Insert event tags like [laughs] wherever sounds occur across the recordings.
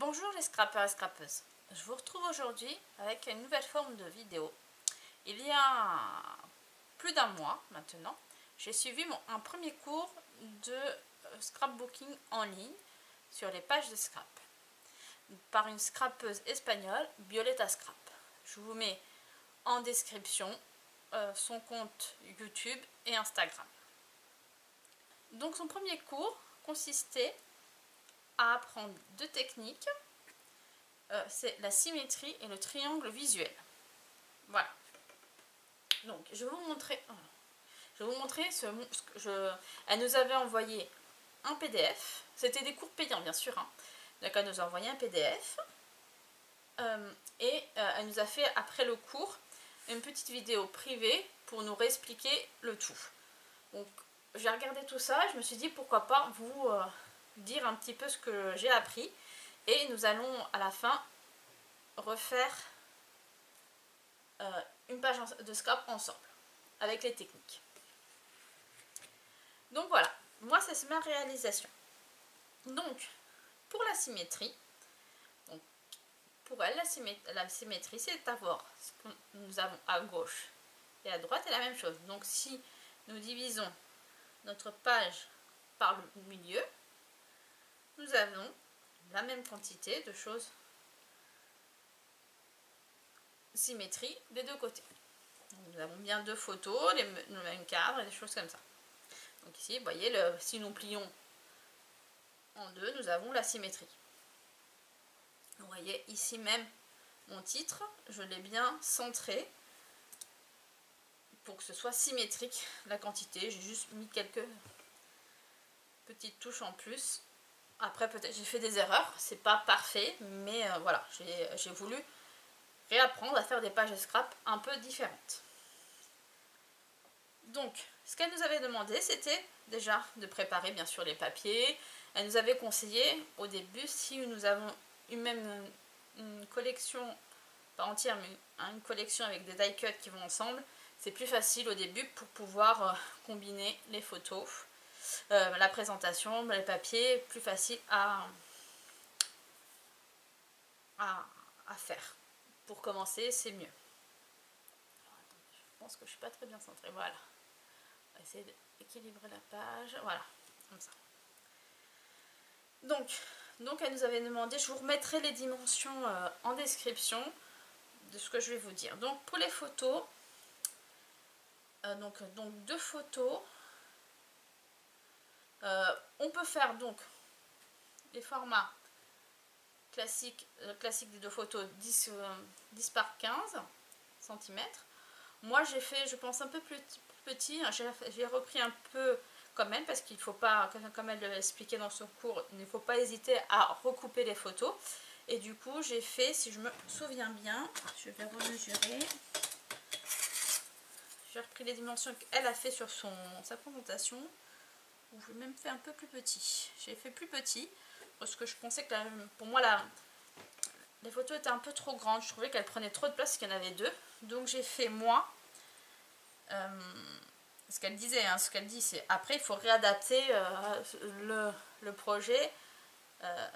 Bonjour les scrappeurs et scrappeuses, je vous retrouve aujourd'hui avec une nouvelle forme de vidéo. Il y a plus d'un mois maintenant, j'ai suivi un premier cours de euh, scrapbooking en ligne sur les pages de scrap par une scrapeuse espagnole, Violeta Scrap. Je vous mets en description euh, son compte YouTube et Instagram. Donc son premier cours consistait apprendre deux techniques. Euh, c'est la symétrie et le triangle visuel. Voilà. Donc, je vais vous montrer... Je vais vous montrer ce... Je, elle nous avait envoyé un PDF. C'était des cours payants, bien sûr. Hein. Donc, elle nous a envoyé un PDF. Euh, et euh, elle nous a fait, après le cours, une petite vidéo privée pour nous réexpliquer le tout. Donc, j'ai regardé tout ça. Je me suis dit, pourquoi pas vous dire un petit peu ce que j'ai appris. Et nous allons à la fin refaire euh, une page de scrap ensemble avec les techniques. Donc voilà, moi c'est ma réalisation. Donc, pour la symétrie, donc, pour elle, la symétrie, la symétrie c'est d'avoir ce que nous avons à gauche et à droite est la même chose. Donc si nous divisons notre page par le milieu, nous avons la même quantité de choses symétrie des deux côtés. nous avons bien deux photos, les, le même cadre et des choses comme ça. Donc ici, vous voyez, le, si nous plions en deux, nous avons la symétrie. Vous voyez ici même mon titre, je l'ai bien centré pour que ce soit symétrique la quantité. J'ai juste mis quelques petites touches en plus après, peut-être j'ai fait des erreurs, c'est pas parfait, mais euh, voilà, j'ai voulu réapprendre à faire des pages scrap un peu différentes. Donc, ce qu'elle nous avait demandé, c'était déjà de préparer bien sûr les papiers. Elle nous avait conseillé au début, si nous avons une même une collection, pas entière, mais une collection avec des die cuts qui vont ensemble, c'est plus facile au début pour pouvoir euh, combiner les photos euh, la présentation, les papiers, plus facile à, faire. Pour commencer, c'est mieux. je pense que je suis pas très bien centrée. Voilà. On va essayer d'équilibrer la page. Voilà, comme ça. Donc, donc, elle nous avait demandé, je vous remettrai les dimensions euh, en description de ce que je vais vous dire. Donc, pour les photos, euh, donc, donc deux photos, euh, on peut faire donc les formats classiques, euh, classiques des deux photos 10, 10 euh, par 15 cm. Moi j'ai fait, je pense, un peu plus petit. Hein. J'ai repris un peu quand même parce qu'il ne faut pas, comme elle l'expliquait dans son cours, il ne faut pas hésiter à recouper les photos. Et du coup j'ai fait, si je me souviens bien, je vais remesurer. J'ai repris les dimensions qu'elle a fait sur sa présentation je l'ai même fait un peu plus petit. J'ai fait plus petit parce que je pensais que pour moi la, les photos étaient un peu trop grandes. Je trouvais qu'elles prenaient trop de place qu'il y en avait deux. Donc j'ai fait moins. Euh, ce qu'elle disait, hein, ce qu'elle dit, c'est après il faut réadapter euh, le, projet euh,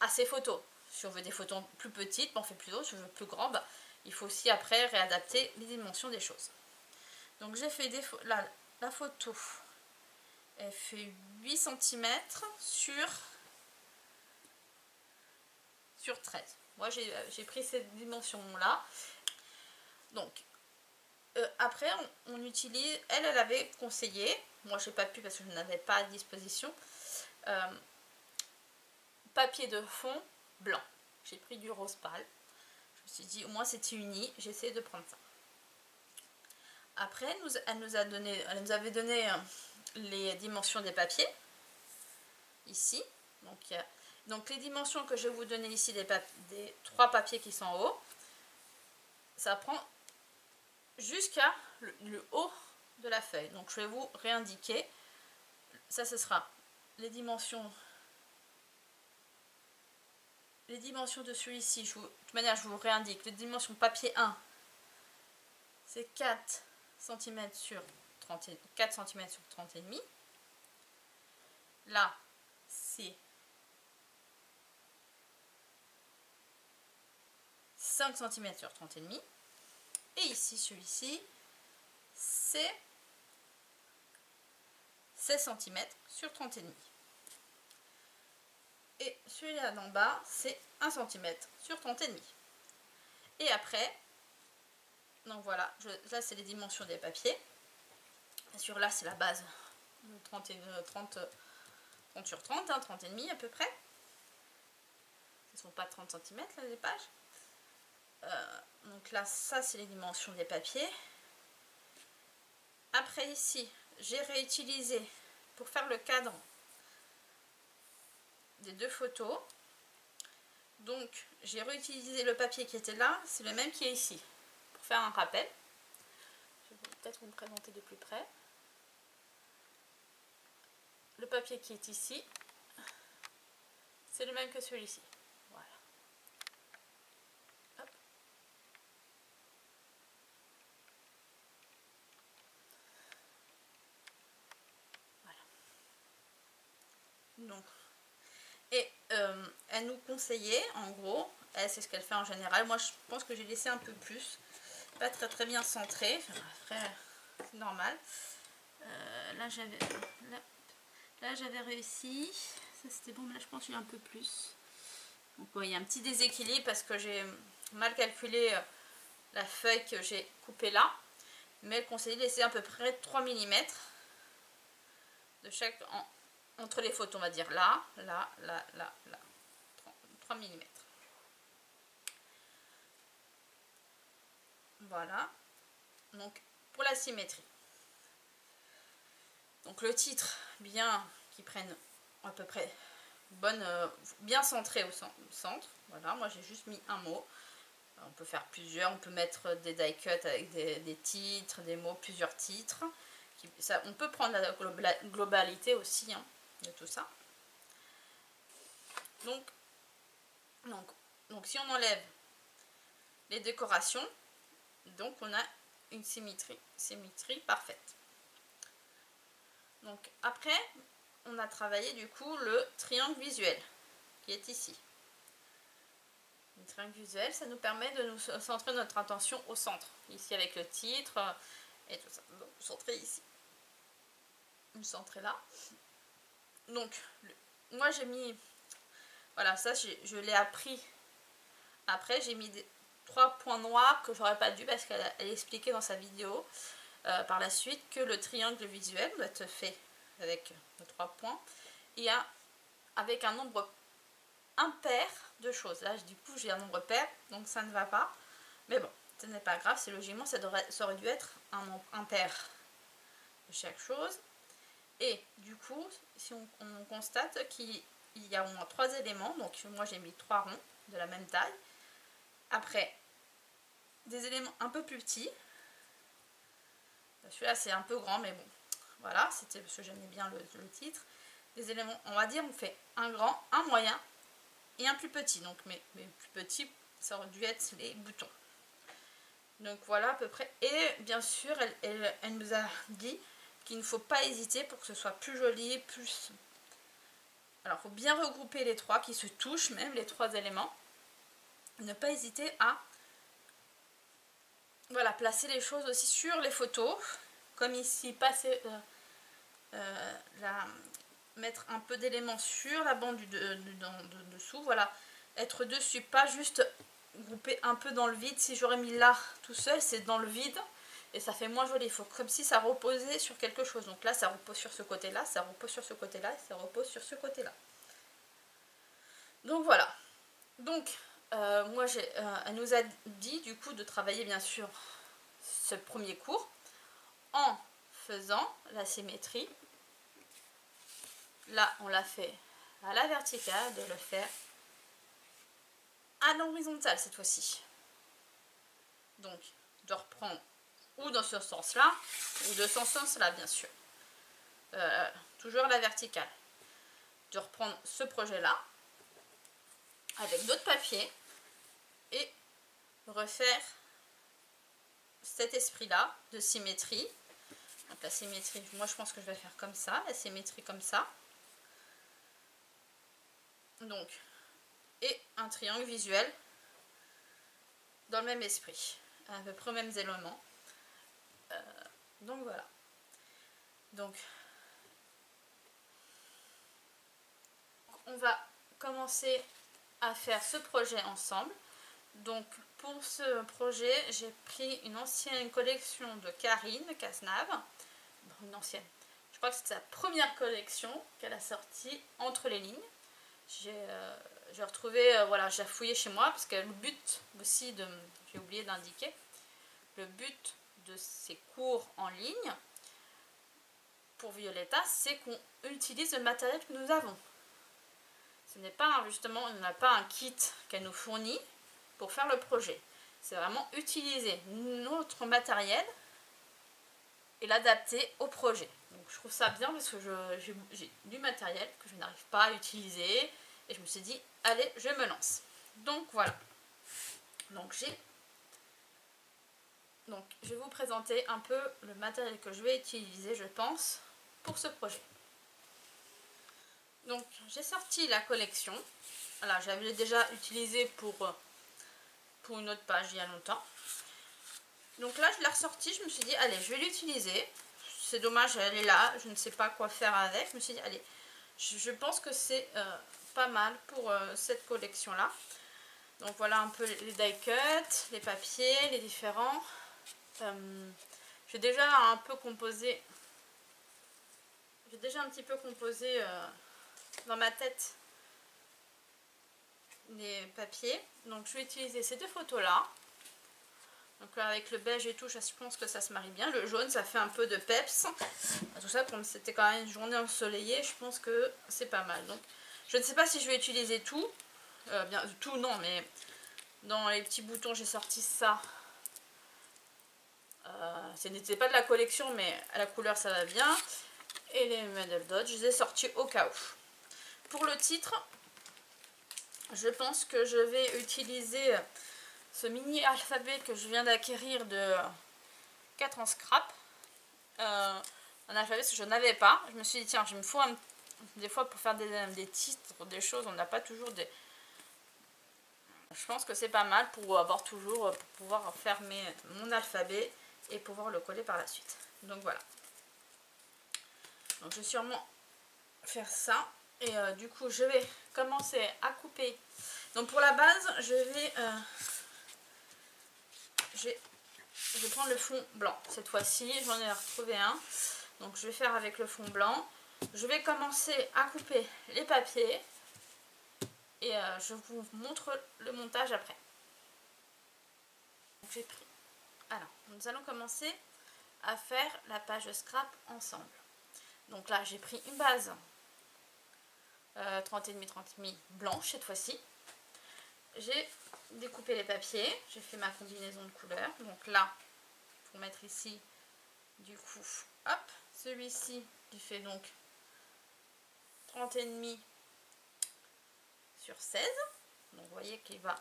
à ses photos. Si on veut des photos plus petites, ben, on fait plus haut. Si on veut plus grand, ben, il faut aussi après réadapter les dimensions des choses. Donc j'ai fait des, la, la photo elle fait 8 cm sur, sur 13. Moi, euh, j'ai pris cette dimension-là. Donc, euh, après, on, utilise... Elle, elle avait conseillé, moi, j'ai pas pu parce que je n'avais pas à disposition, euh, papier de fond blanc. J'ai pris du rose pâle. Je me suis dit, au moins, c'était uni. J'ai essayé de prendre ça. Après, nous, elle, nous a donné, elle nous avait donné les dimensions des papiers, ici. Donc, les dimensions que je vais vous donner ici des, des trois papiers qui sont en haut, ça prend jusqu'à le, haut de la feuille. Donc je vais vous réindiquer. Ça, ce sera les dimensions les dimensions de celui-ci, de toute manière, je vous réindique. Les dimensions papier 1, c'est 4 cm sur 4 cm sur 30,5. Là, c'est 5 cm sur 30,5. Et ici, celui-ci, c'est 16 cm sur 30,5. Et celui-là d'en bas, c'est 1 cm sur 30,5. Et après, donc voilà, là c'est les dimensions des papiers. Là c'est la base, 30, 30, 30 sur 30, hein, 30 et demi à peu près. Ce ne sont pas 30 cm là, les pages. Euh, donc là, ça c'est les dimensions des papiers. Après ici, j'ai réutilisé pour faire le cadre des deux photos. Donc j'ai réutilisé le papier qui était là, c'est le même qui est ici. Pour faire un rappel, je vais peut-être vous présenter de plus près. Le papier qui est ici, c'est le même que celui-ci. Voilà. Voilà. Donc, et euh, elle nous conseillait, en gros, c'est ce qu'elle fait en général. Moi je pense que j'ai laissé un peu plus. Pas très très bien centré. Normal. Euh, là j'avais là, j'avais réussi. Ça c'était bon, mais là je pense qu'il y un peu plus. Donc il y a un petit déséquilibre parce que j'ai mal calculé euh, la feuille que j'ai coupée là. Mais elle conseille de laisser à peu près 3 mm de chaque, entre les photos, on va dire là, là, là, là, là. 3 mm. Voilà. Donc, pour la symétrie. Donc, le titre, bien qui prenne à peu près bonne, euh, bien centré au centre. Voilà, moi j'ai juste mis un mot. On peut faire plusieurs, on peut mettre des die cuts avec des, titres, des mots, plusieurs titres. ça, on peut prendre la globalité aussi. Hein de tout ça. Donc, donc, donc si on enlève les décorations, donc on a une symétrie, symétrie parfaite. Donc après, on a travaillé du coup le triangle visuel qui est ici. Le triangle visuel, ça nous permet de nous centrer notre attention au centre. Ici avec le titre et tout ça. Donc centrer ici. Nous centrer là. Donc, moi j'ai mis, voilà, ça je l'ai appris. Après, j'ai mis trois points noirs que j'aurais pas dû parce qu'elle expliquait dans sa vidéo euh, par la suite que le triangle visuel doit être fait avec les trois points. Y a avec un nombre impair de choses. Là, du coup, j'ai un nombre pair, donc ça ne va pas. Mais bon, ce n'est pas grave, c'est logiquement, ça, ça aurait dû être un nombre impair de chaque chose. Et du coup, si on, constate qu'il y a au moins trois éléments, donc moi j'ai mis trois ronds de la même taille. Après, des éléments un peu plus petits. Celui-là c'est un peu grand, mais bon, voilà, c'était parce que j'aimais bien le, titre. Des éléments, on va dire, on fait un grand, un moyen et un plus petit. Donc, mais, mais plus petit, ça aurait dû être les boutons. Donc voilà à peu près. Et bien sûr, elle, elle nous a dit qu'il ne faut pas hésiter pour que ce soit plus joli, plus... Alors, il faut bien regrouper les trois qui se touchent, même les trois éléments. Ne pas hésiter à voilà, placer les choses aussi sur les photos, comme ici, passer, euh, euh, la, mettre un peu d'éléments sur la bande du, de, dessous, voilà, être dessus, pas juste grouper un peu dans le vide, si j'aurais mis là tout seul, c'est dans le vide, et ça fait moins joli. Il faut comme si ça reposait sur quelque chose. Donc là, ça repose sur ce côté-là, ça repose sur ce côté-là, ça repose sur ce côté-là. Donc voilà. Donc, euh, moi, euh, elle nous a dit du coup de travailler bien sûr ce premier cours en faisant la symétrie. Là, on l'a fait à la verticale, de le faire à l'horizontale cette fois-ci. Donc, de reprendre ou dans ce sens-là, ou de ce sens-là, bien sûr. Euh, toujours la verticale. De reprendre ce projet-là, avec d'autres papiers, et refaire cet esprit-là de symétrie. La symétrie, moi je pense que je vais faire comme ça, la symétrie comme ça. Donc, et un triangle visuel dans le même esprit, à peu près aux mêmes éléments. Euh, donc voilà. Donc, on va commencer à faire ce projet ensemble. Donc pour ce projet, j'ai pris une ancienne collection de Karine Cazenave. une ancienne. Je crois que c'est sa première collection qu'elle a sortie entre les lignes. J'ai euh, retrouvé, euh, voilà, j'ai fouillé chez moi parce que le but aussi de, j'ai oublié d'indiquer, le but de ces cours en ligne pour Violetta, c'est qu'on utilise le matériel que nous avons. Ce n'est pas justement, on n'a pas un kit qu'elle nous fournit pour faire le projet. C'est vraiment utiliser notre matériel et l'adapter au projet. Donc je trouve ça bien parce que j'ai du matériel que je n'arrive pas à utiliser et je me suis dit, allez, je me lance. Donc voilà. Donc j'ai... Donc je vais vous présenter un peu le matériel que je vais utiliser, je pense, pour ce projet. Donc j'ai sorti la collection. Voilà, j'avais déjà utilisé pour, euh, pour une autre page il y a longtemps. Donc là je l'ai ressorti, je me suis dit allez je vais l'utiliser. C'est dommage, elle est là, je ne sais pas quoi faire avec. Je me suis dit allez, je, pense que c'est euh, pas mal pour euh, cette collection là. Donc voilà un peu les die cuts, les papiers, les différents. j'ai déjà un peu composé, j'ai déjà un petit peu composé dans ma tête des papiers. Donc je vais utiliser ces deux photos là. Donc là avec le beige et tout, je pense que ça se marie bien. Le jaune, ça fait un peu de peps. Tout ça, comme c'était quand même une journée ensoleillée, je pense que c'est pas mal. Donc je ne sais pas si je vais utiliser tout. Euh, bien, tout non, mais dans les petits boutons, j'ai sorti ça. Euh, ce n'était pas de la collection, mais à la couleur, ça va bien. Et les Medal Dot, je les ai sortis au cas où. Pour le titre, je pense que je vais utiliser ce mini alphabet que je viens d'acquérir de 4 en scrap. Euh, un alphabet que je n'avais pas. Je me suis dit, tiens, je me faut des fois pour faire des, titres, des choses, on n'a pas toujours des... Je pense que c'est pas mal pour avoir toujours, pour pouvoir fermer mon alphabet et pouvoir le coller par la suite. Donc voilà. Donc je vais sûrement faire ça. Et euh, du coup, je vais commencer à couper. Donc pour la base, je vais, euh, je vais prendre le fond blanc. Cette fois-ci, j'en ai retrouvé un. Donc je vais faire avec le fond blanc. Je vais commencer à couper les papiers. Et euh, je vous montre le montage après. Alors, nous allons commencer à faire la page scrap ensemble. Donc là, j'ai pris une base 30,5 30,5 blanche cette fois-ci. J'ai découpé les papiers, j'ai fait ma combinaison de couleurs. Donc là, pour mettre ici, du coup, hop, celui-ci qui fait donc 30,5 sur 16. Donc vous voyez qu'il va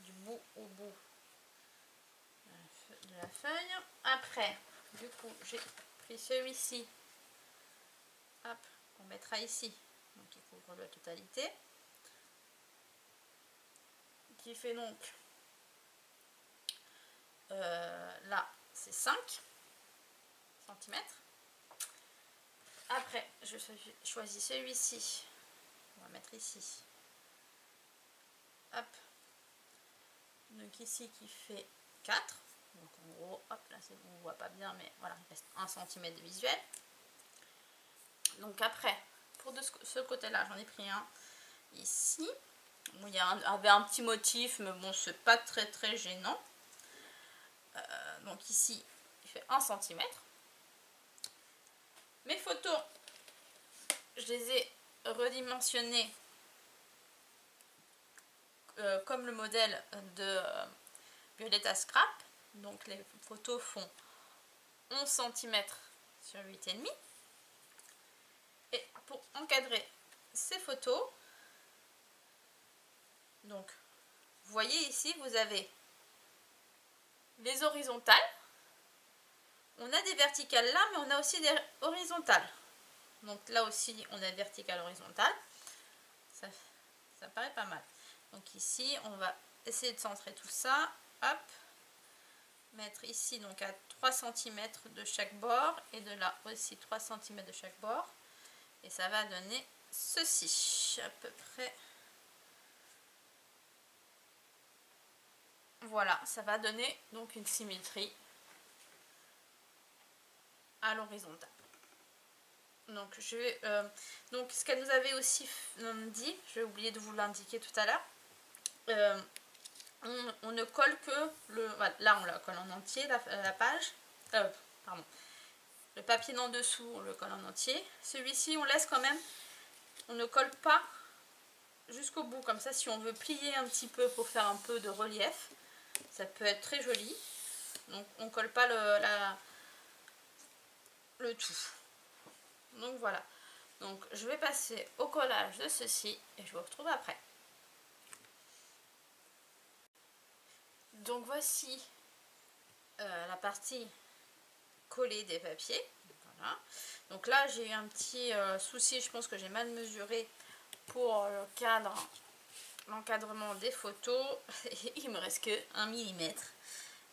du bout au bout de la feuille. Après, du coup, j'ai pris celui-ci, hop, qu'on mettra ici il couvre la totalité, qui fait donc, euh, là c'est 5 cm. Après, je choisis celui-ci, on va mettre ici, hop, donc ici qui fait 4, donc en gros, hop, là on ne voit pas bien, mais voilà, il reste 1 cm de visuel. Donc après, de ce côté-là, j'en ai pris un ici. il y avait un petit motif, mais bon, c'est pas très très gênant. Euh, donc ici, il fait 1 cm. Mes photos, je les ai redimensionnées euh, comme le modèle de euh, Violetta Scrap. Donc les photos font 11 cm sur 8,5 pour encadrer ces photos, donc vous voyez ici, vous avez les horizontales. On a des verticales là, mais on a aussi des horizontales. Donc là aussi, on a verticale horizontale. Ça, ça paraît pas mal. Donc ici, on va essayer de centrer tout ça. hop, mettre ici donc à 3 cm de chaque bord et de là aussi 3 cm de chaque bord. Et ça va donner ceci à peu près. Voilà, ça va donner donc une symétrie à l'horizontale. Donc, je vais, euh, donc ce qu'elle nous avait aussi euh, dit, j'ai oublié de vous l'indiquer tout à l'heure, euh, on, ne colle que le... là, on la colle en entier, la, page. pardon. Le papier d'en dessous, on le colle en entier. Celui-ci, on laisse quand même... On ne colle pas jusqu'au bout. Comme ça, si on veut plier un petit peu pour faire un peu de relief, ça peut être très joli. Donc, on colle pas le tout. Donc voilà. Donc je vais passer au collage de ceci et je vous retrouve après. Donc voici euh, la partie collée des papiers. Donc là j'ai eu un petit euh, souci, je pense que j'ai mal mesuré pour le cadre, l'encadrement des photos. [laughs] Il me reste que 1 mm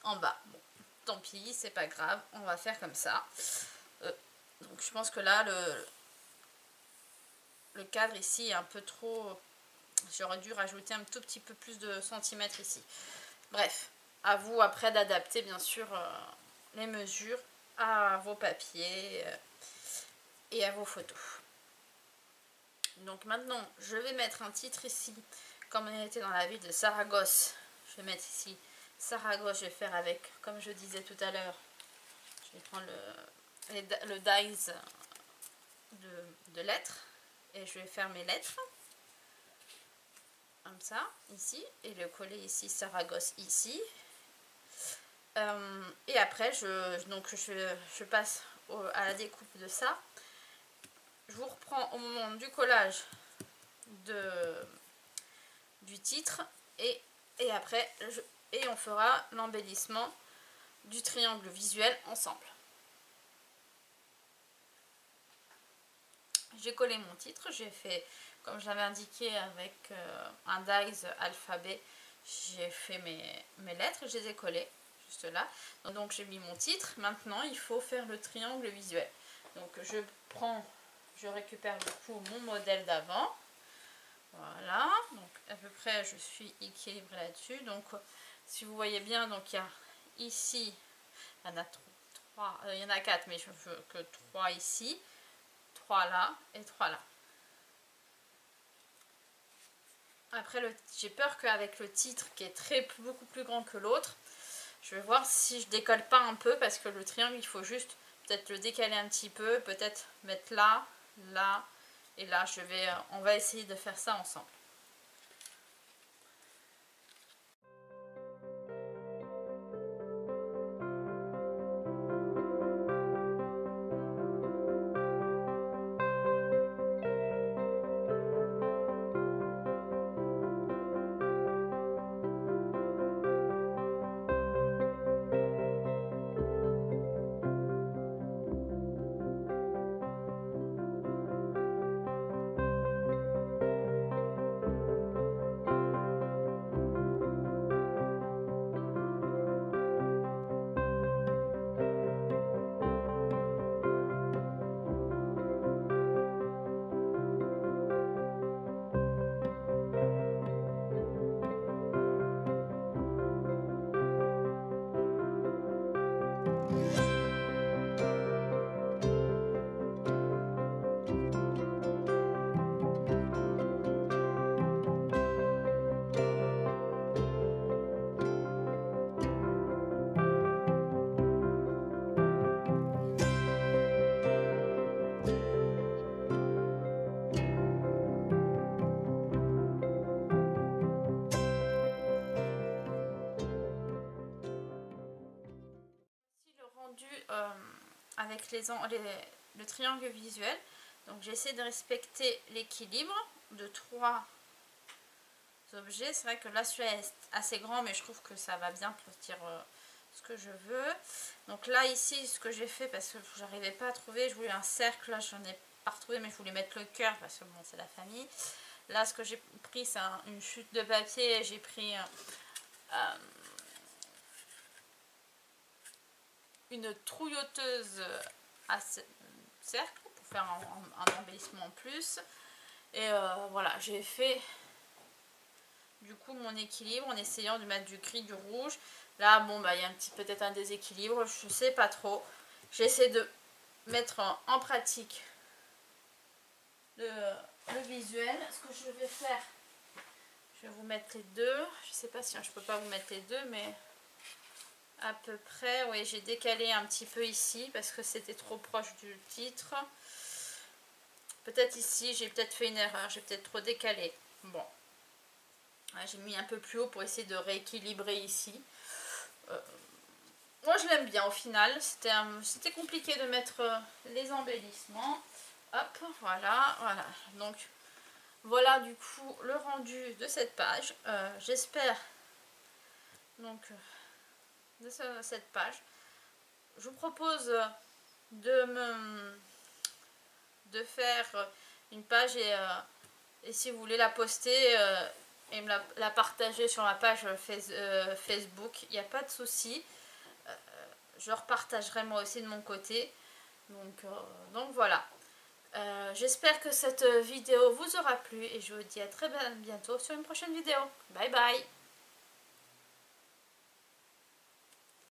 en bas. Bon, tant pis, c'est pas grave, on va faire comme ça. Donc je pense que là, le, le cadre ici est un peu trop... J'aurais dû rajouter un tout petit peu plus de centimètres ici. Bref, à vous après d'adapter bien sûr euh, les mesures à vos papiers euh, et à vos photos. Donc maintenant, je vais mettre un titre ici, comme on était dans la ville de Saragosse. Je vais mettre ici Saragosse, je vais faire avec, comme je disais tout à l'heure, je vais prendre le, le dies de, lettres et je vais faire mes lettres comme ça ici et le coller ici Saragosse ici euh, et après je, donc je, je passe à la découpe de ça. Je vous reprends au moment du collage de, du titre et, et après et on fera l'embellissement du triangle visuel ensemble. J'ai collé mon titre, j'ai fait, comme j'avais indiqué avec euh, un dies alphabet, j'ai fait mes, mes, lettres, je les ai collées juste là. Donc j'ai mis mon titre, maintenant il faut faire le triangle visuel. Donc je prends, je récupère du coup mon modèle d'avant. Voilà, donc à peu près je suis équilibrée là-dessus. Donc si vous voyez bien, donc il y a ici, il y en a trois, euh, il y en a quatre, mais je veux que trois ici. 3 là et 3 là. Après, j'ai peur qu'avec le titre qui est très beaucoup plus grand que l'autre, je vais voir si je décolle pas un peu parce que le triangle, il faut juste peut-être le décaler un petit peu, peut-être mettre là, là et là. Je vais, on va essayer de faire ça ensemble. Avec les, le triangle visuel. Donc j'essaie de respecter l'équilibre de trois objets. C'est vrai que là celui-là est assez grand mais je trouve que ça va bien pour dire euh, ce que je veux. Donc là ici ce que j'ai fait parce que j'arrivais pas à trouver, je voulais un cercle, là j'en ai pas retrouvé mais je voulais mettre le cœur parce que bon c'est la famille. Là ce que j'ai pris c'est une chute de papier, j'ai pris euh, une trouilloteuse à cercle pour faire un, embellissement en plus. Et euh, voilà, j'ai fait du coup mon équilibre en essayant de mettre du gris, du rouge. Là, bon, bah, il y a un petit peut-être un déséquilibre, je sais pas trop. J'essaie de mettre en, pratique le, visuel. Ce que je vais faire, je vais vous mettre les deux. Je sais pas si je peux pas vous mettre les deux, mais à peu près. Oui, j'ai décalé un petit peu ici parce que c'était trop proche du titre. Peut-être ici, j'ai peut-être fait une erreur. J'ai peut-être trop décalé. Bon. j'ai mis un peu plus haut pour essayer de rééquilibrer ici. Euh, moi, je l'aime bien au final. C'était compliqué de mettre euh, les embellissements. Hop, voilà, voilà. Donc, voilà du coup le rendu de cette page. Euh, j'espère donc de cette page. Je vous propose de me de faire une page et, et si vous voulez la poster et me la, partager sur ma page euh, Facebook, il n'y a pas de souci. Euh, je repartagerai moi aussi de mon côté. Donc, euh, donc voilà. J'espère que cette vidéo vous aura plu et je vous dis à très bientôt sur une prochaine vidéo. Bye bye